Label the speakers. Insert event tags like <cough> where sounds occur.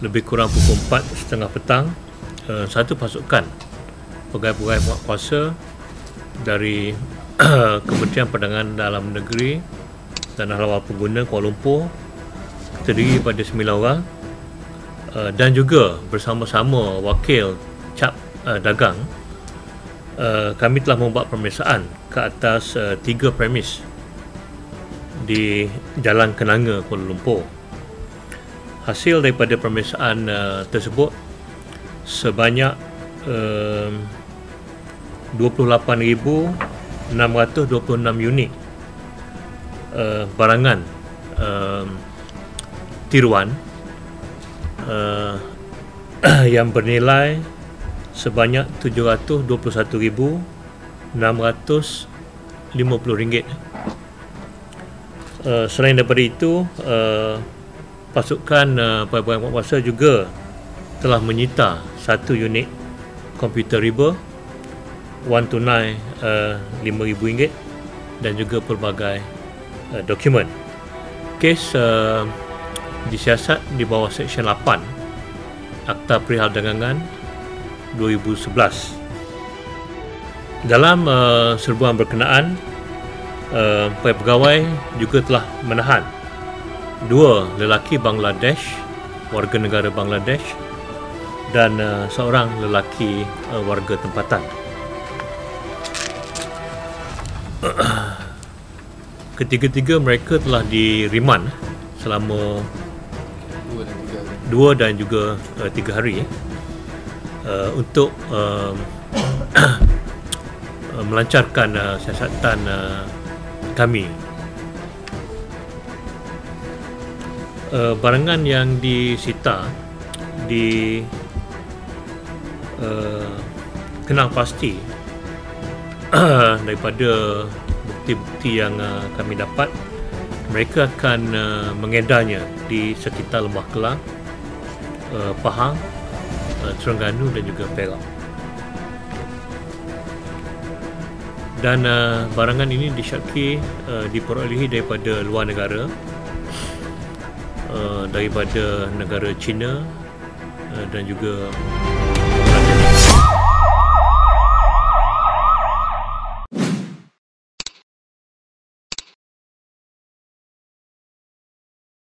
Speaker 1: lebih kurang pukul 4.30 petang uh, satu pasukan pegawai-pegawai buat kuasa dari <clears throat> Kementerian Perdagangan Dalam Negeri dan Halawar Pengguna Kuala Lumpur terdiri pada 9 orang uh, dan juga bersama-sama wakil cap uh, dagang uh, kami telah membuat pemeriksaan ke atas uh, tiga premis di Jalan Kenanga Kuala Lumpur. Hasil daripada pemeriksaan uh, tersebut sebanyak uh, 28,626 unit uh, barangan uh, tiruan uh, <coughs> yang bernilai sebanyak 721,650 ringgit. Uh, selain daripada itu, uh, pasukan uh, pegawai kuasa juga telah menyita satu unit komputer riba wang tunai uh, RM5,000 dan juga pelbagai uh, dokumen. Kes uh, disiasat di bawah Seksyen 8 Akta Perihal Dagangan 2011. Dalam uh, serbuan berkenaan, uh, pegawai juga telah menahan dua lelaki Bangladesh, warga negara Bangladesh dan uh, seorang lelaki uh, warga tempatan. <clears throat> Ketiga-tiga mereka telah diriman selama
Speaker 2: Dua dan tiga hari.
Speaker 1: dua dan juga uh, tiga hari uh, untuk uh, <clears throat> uh, melancarkan uh, siasatan uh, kami. Uh, barangan yang disita di uh, kenal pasti <clears throat> daripada bukti-bukti yang uh, kami dapat mereka akan uh, mengedarnya di sekitar Lembah Kelang, uh, Pahang, uh, Terengganu dan juga Perak. Dan uh, barangan ini disyaki uh, diperolehi daripada luar negara, uh, daripada negara China uh, dan juga Malaysia.